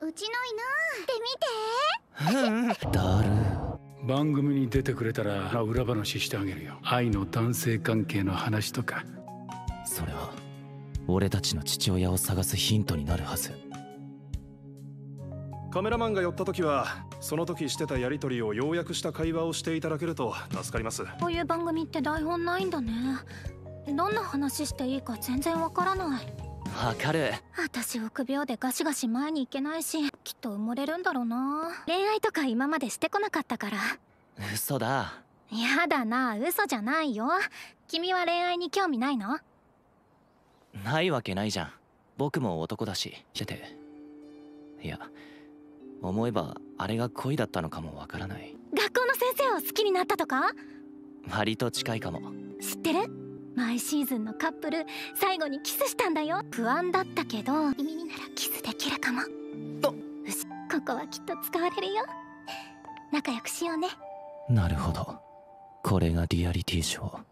うちの犬。って見て。だる。番組に出てくれたら裏話してあげるよ。愛の男性関係の話とか。それは俺たちの父親を探すヒントになるはず。カメラマンが寄った時はその時してたやり取りを要約した会話をしていただけると助かります。こういう番組って台本ないんだね。どんな話していいか全然わからないわかる。私臆病でガシガシ前に行けないしきっと埋もれるんだろうな。恋愛とか今までしてこなかったから。嘘だ。やだな。嘘じゃないよ。君は恋愛に興味ないの？ないわけないじゃん。僕も男だし。してて。いや思えばあれが恋だったのかもわからない。学校の先生を好きになったとか？割と近いかも。知ってる？毎シーズンのカップル最後にキスしたんだよ。不安だったけど君にならキスできるかも。ここはきっと使われるよ。仲良くしようね。なるほど。これがリアリティショー